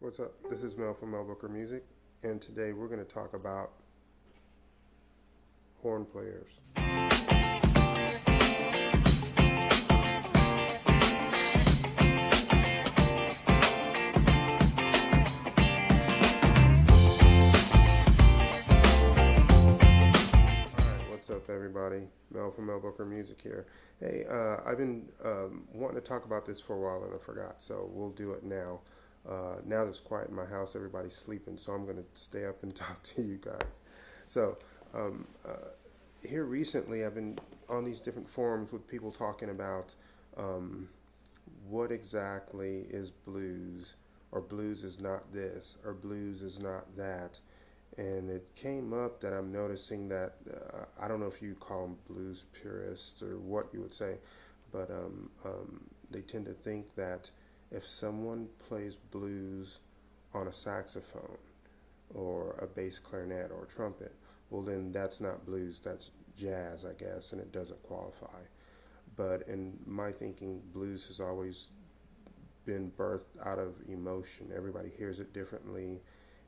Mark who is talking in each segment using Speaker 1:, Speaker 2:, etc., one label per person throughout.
Speaker 1: What's up? This is Mel from Mel Booker Music, and today we're going to talk about horn players. What's up, everybody? Mel from Mel Booker Music here. Hey, uh, I've been um, wanting to talk about this for a while and I forgot, so we'll do it now. Uh, now it's quiet in my house, everybody's sleeping, so I'm going to stay up and talk to you guys. So, um, uh, here recently, I've been on these different forums with people talking about um, what exactly is blues, or blues is not this, or blues is not that. And it came up that I'm noticing that uh, I don't know if you call them blues purists or what you would say, but um, um, they tend to think that if someone plays blues on a saxophone or a bass clarinet or trumpet, well, then that's not blues, that's jazz, I guess, and it doesn't qualify. But in my thinking, blues has always been birthed out of emotion. Everybody hears it differently,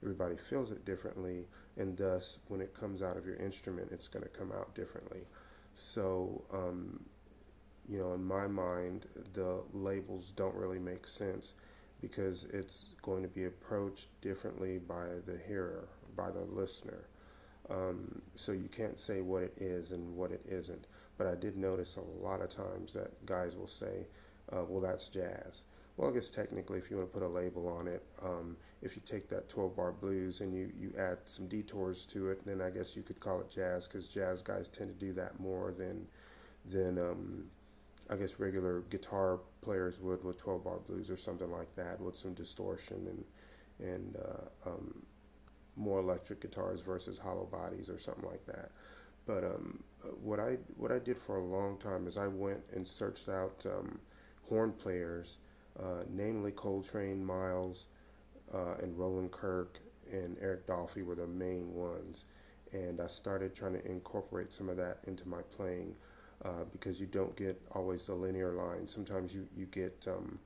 Speaker 1: everybody feels it differently, and thus, when it comes out of your instrument, it's going to come out differently. So, um, you know, in my mind, the labels don't really make sense because it's going to be approached differently by the hearer, by the listener. Um, so you can't say what it is and what it isn't. But I did notice a lot of times that guys will say, uh, well, that's jazz. Well, I guess technically, if you want to put a label on it, um, if you take that 12 bar blues and you, you add some detours to it, then I guess you could call it jazz because jazz guys tend to do that more than, than um, I guess regular guitar players would with 12 bar blues or something like that with some distortion and and uh, um, more electric guitars versus hollow bodies or something like that. But um, what I what I did for a long time is I went and searched out um, horn players, uh, namely Coltrane, Miles, uh, and Roland Kirk and Eric Dolphy were the main ones, and I started trying to incorporate some of that into my playing uh, because you don't get always the linear line. Sometimes you, you get um,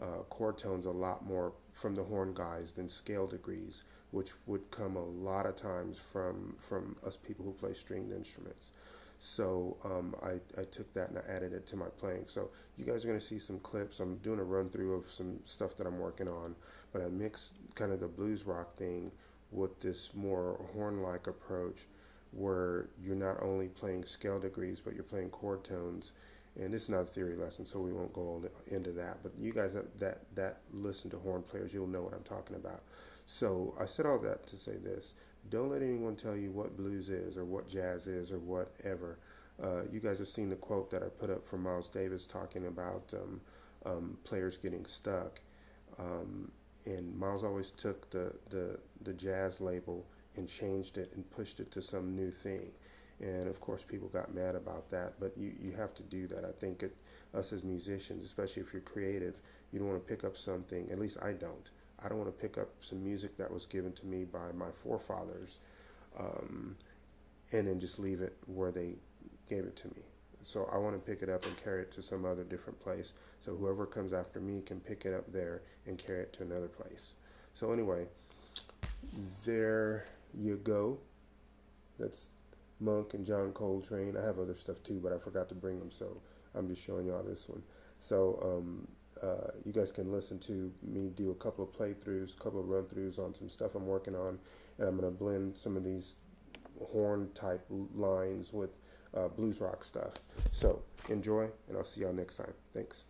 Speaker 1: uh, chord tones a lot more from the horn guys than scale degrees, which would come a lot of times from, from us people who play stringed instruments. So um, I, I took that and I added it to my playing. So you guys are going to see some clips. I'm doing a run through of some stuff that I'm working on, but I mixed kind of the blues rock thing with this more horn-like approach where you're not only playing scale degrees, but you're playing chord tones. And this is not a theory lesson, so we won't go into that. But you guys that, that, that listen to horn players, you'll know what I'm talking about. So I said all that to say this. Don't let anyone tell you what blues is or what jazz is or whatever. Uh, you guys have seen the quote that I put up from Miles Davis talking about um, um, players getting stuck. Um, and Miles always took the, the, the jazz label and changed it and pushed it to some new thing. And of course, people got mad about that, but you, you have to do that. I think it, us as musicians, especially if you're creative, you don't want to pick up something, at least I don't. I don't want to pick up some music that was given to me by my forefathers um, and then just leave it where they gave it to me. So I want to pick it up and carry it to some other different place. So whoever comes after me can pick it up there and carry it to another place. So anyway, there you go. That's Monk and John Coltrane. I have other stuff too, but I forgot to bring them, so I'm just showing y'all this one. So um, uh, you guys can listen to me do a couple of playthroughs, a couple of run throughs on some stuff I'm working on, and I'm going to blend some of these horn type lines with uh, blues rock stuff. So enjoy, and I'll see y'all next time. Thanks.